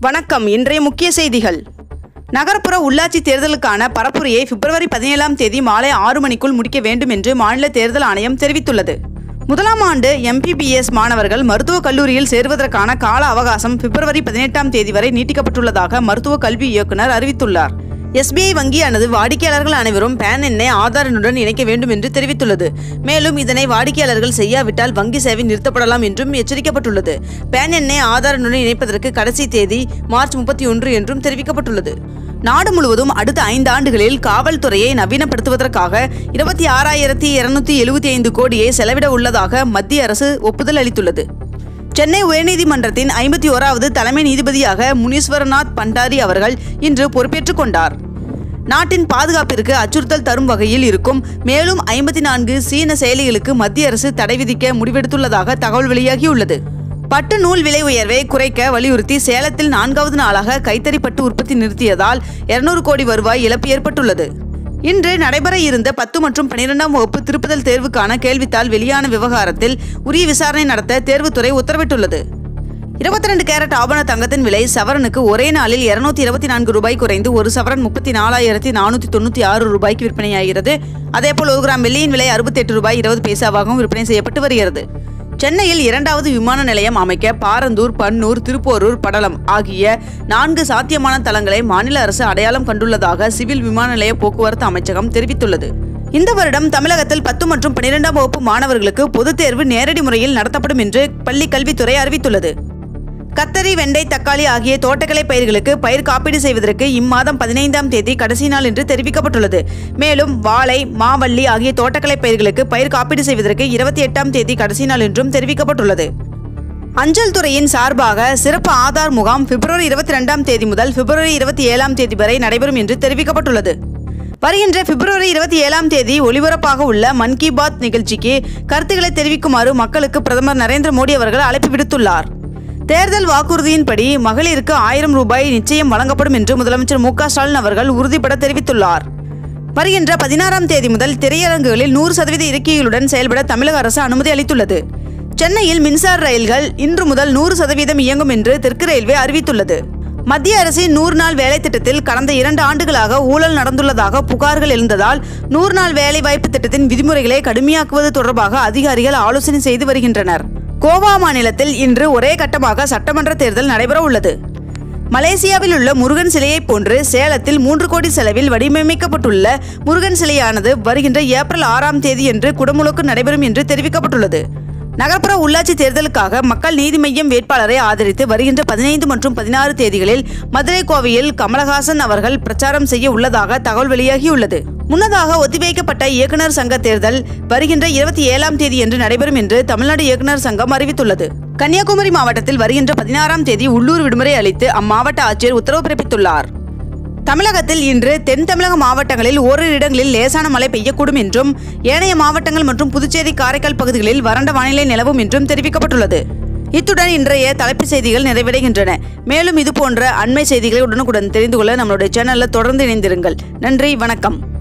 வணக்கம். இன்றைய முக்கிய செய்திகள். நகர்ப்புற உள்ளாட்சி தேர்தலுக்கான பரப்புரையை பிப்ரவரி பதினேழாம் தேதி மாலை ஆறு மணிக்குள் முடிக்க வேண்டும் என்று மாநில தேர்தல் ஆணையம் தெரிவித்துள்ளது. முதலாம் ஆண்டு எம்பிபிஎஸ் மாணவர்கள் மருத்துவக் கல்லூரியில் சேருவதற்கான கால அவகாசம் பிப்ரவரி பதினெட்டாம் தேதி வரை நீட்டிக்கப்பட்டுள்ளதாக மருத்துவ கல்வி இயக்குனர் அறிவித்துள்ளார். எஸ்பிஐ வங்கியானது வாடிக்கையாளர்கள் அனைவரும் பேன் எண்ணை ஆதார் எண்ணுடன் இணைக்க வேண்டும் என்று தெரிவித்துள்ளது. மேலும் இதனை வாடிக்கையாளர்கள் செய்யாவிட்டால் வங்கி சேவை நிறுத்தப்படலாம் என்றும் எச்சரிக்கப்பட்டுள்ளது. பேன் எண்ணை ஆதார் எண்ணுடன் இணைப்பதற்கு கடைசி தேதி மார்ச் முப்பத்தி ஒன்று என்றும் தெரிவிக்கப்பட்டுள்ளது. நாடு முழுவதும் அடுத்த ஐந்து ஆண்டுகளில் காவல்துறையை நவீனப்படுத்துவதற்காக இருபத்தி ஆறாயிரத்தி இருநூத்தி எழுபத்தி ஐந்து கோடியை செலவிட உள்ளதாக மத்திய அரசு ஒப்புதல் அளித்துள்ளது. சென்னை உயர்நீதிமன்றத்தின் ஐம்பத்தி ஓராவது தலைமை நீதிபதியாக முனீஸ்வரநாத் பண்டாரி அவர்கள் இன்று பொறுப்பேற்றுக் கொண்டார். நாட்டின் பாதுகாப்பிற்கு அச்சுறுத்தல் தரும் வகையில் இருக்கும். மேலும் ஐம்பத்தி நான்கு சீன செயலிகளுக்கு மத்திய அரசு தடை விதிக்க முடிவெடுத்துள்ளதாக தகவல் வெளியாகியுள்ளது. பட்டு நூல் விலை உயர்வை குறைக்க வலியுறுத்தி சேலத்தில் நான்காவது நாளாக கைத்தறி பட்டு உற்பத்தி நிறுத்தியதால் இருநூறு கோடி வருவாய் இழப்பு ஏற்பட்டுள்ளது. இன்று நடைபெற இருந்த பத்து மற்றும் பனிரெண்டாம் வகுப்பு திருப்புதல் தேர்வுக்கான கேள்வித்தாள் வெளியான விவகாரத்தில் உரிய விசாரணை நடத்த தேர்வுத்துறை உத்தரவிட்டுள்ளது. இருபத்தி ரெண்டு கேரட் ஆபண தங்கத்தின் விலை சவரனுக்கு ஒரே நாளில் இருநூத்தி இருபத்தி நான்கு ரூபாய் குறைந்து ஒரு சவரன் முப்பத்தி நாலாயிரத்தி நானூற்றி தொண்ணூற்றி ஆறு ரூபாய்க்கு விற்பனையாகிறது. அதேபோல் ஒரு கிராம் வெள்ளியின் விலை அறுபத்தி எட்டு ரூபாய் இருபது பைசாவாகவும் விற்பனை செய்யப்பட்டு வருகிறது. சென்னையில் இரண்டாவது விமான நிலையம் அமைக்க பாரந்தூர் பன்னூர் திருப்போரூர் படலம் ஆகிய நான்கு சாத்தியமான தளங்களை மாநில அரசு அடையாளம் கண்டுள்ளதாக சிவில் விமான நிலைய போக்குவரத்து அமைச்சகம் தெரிவித்துள்ளது. இந்த வருடம் தமிழகத்தில் பத்து மற்றும் பன்னிரெண்டாம் வகுப்பு மாணவர்களுக்கு பொதுத் தேர்வு நேரடி முறையில் நடத்தப்படும் என்று பள்ளி கல்வித்துறை அறிவித்துள்ளது. கத்தரி வெண்டை தக்காளி ஆகிய தோட்டக்கலை பயிர்களுக்கு பயிர் காப்பீடு செய்வதற்கு இம்மாதம் பதினைந்தாம் தேதி கடைசி நாள் என்று தெரிவிக்கப்பட்டுள்ளது. மேலும் வாழை மாவள்ளி ஆகிய தோட்டக்கலை பயிர்களுக்கு பயிர் காப்பீடு செய்வதற்கு இருபத்தி எட்டாம் தேதி கடைசி நாள் என்றும் தெரிவிக்கப்பட்டுள்ளது. அஞ்சல் துறையின் சார்பாக சிறப்பு ஆதார் முகாம் பிப்ரவரி இருபத்தி ரெண்டாம் தேதி முதல் பிப்ரவரி இருபத்தி ஏழாம் தேதி வரை நடைபெறும் என்று தெரிவிக்கப்பட்டுள்ளது. வருகின்ற பிப்ரவரி இருபத்தி ஏழாம் தேதி ஒலிபரப்பாக உள்ள மன் கி பாத் நிகழ்ச்சிக்கு கருத்துக்களை தெரிவிக்குமாறு மக்களுக்கு பிரதமர் நரேந்திர மோடி அவர்கள் அழைப்பு விடுத்துள்ளார். தேர்தல் வாக்குறுதியின்படி மகளிருக்கு ஆயிரம் ரூபாய் நிச்சயம் வழங்கப்படும் என்று முதலமைச்சர் மு ஸ்டாலின் அவர்கள் உறுதிபட தெரிவித்துள்ளார். வருகின்ற பதினாறாம் தேதி முதல் திரையரங்குகளில் நூறு சதவீத இருக்கைகளுடன் செயல்பட தமிழக அரசு அனுமதி அளித்துள்ளது. சென்னையில் மின்சார ரயில்கள் இன்று முதல் நூறு சதவீதம் இயங்கும் என்று தெற்கு ரயில்வே அறிவித்துள்ளது. மத்திய அரசின் நூறு நாள் வேலை திட்டத்தில் கடந்த இரண்டு ஆண்டுகளாக ஊழல் நடந்துள்ளதாக புகார்கள் எழுந்ததால் நூறு நாள் வேலை வாய்ப்பு திட்டத்தின் விதிமுறைகளை கடுமையாக்குவது தொடர்பாக அதிகாரிகள் ஆலோசனை செய்து வருகின்றனர். கோவா மாநிலத்தில் இன்று ஒரே கட்டமாக சட்டமன்ற தேர்தல் நடைபெற உள்ளது. மலேசியாவில் உள்ள முருகன் சிலையைப் போன்று சேலத்தில் மூன்று கோடி செலவில் வடிவமைக்கப்பட்டுள்ள முருகன் சிலையானது வருகின்ற ஏப்ரல் ஆறாம் தேதி என்று குடமுழுக்கு நடைபெறும் என்று தெரிவிக்கப்பட்டுள்ளது. நகர்ப்புற உள்ளாட்சி தேர்தலுக்காக மக்கள் நீதி மையம் வேட்பாளரை ஆதரித்து வருகின்ற பதினைந்து மற்றும் பதினாறு தேதிகளில் மதுரை கோவையில் கமலஹாசன் அவர்கள் பிரச்சாரம் செய்ய உள்ளதாக தகவல் வெளியாகியுள்ளது. முன்னதாக ஒத்திவைக்கப்பட்ட இயக்குனர் சங்க தேர்தல் வருகின்ற இருபத்தி ஏழாம் தேதி என்று நடைபெறும் என்று தமிழ்நாடு இயக்குனர் சங்கம் அறிவித்துள்ளது. கன்னியாகுமரி மாவட்டத்தில் வருகின்ற பதினாறாம் தேதி உள்ளூர் விடுமுறை அளித்து அம்மாவட்ட ஆட்சியர் உத்தரவு பிறப்பித்துள்ளார். தமிழகத்தில் இன்று தென் தமிழக மாவட்டங்களில் ஓரிரு இடங்களில் லேசான மழை பெய்யக்கூடும் என்றும் ஏனைய மாவட்டங்கள் மற்றும் புதுச்சேரி காரைக்கால் பகுதிகளில் வறண்ட வானிலை நிலவும் என்றும் தெரிவிக்கப்பட்டுள்ளது. இத்துடன் இன்றைய தலைப்புச் செய்திகள் நிறைவடைகின்றன. மேலும் இது போன்ற அண்மை செய்திகளை உடனுக்குடன் தெரிந்து கொள்ள நம்மளுடைய சேனலில் தொடர்ந்து இணைந்திருங்கள். நன்றி வணக்கம்.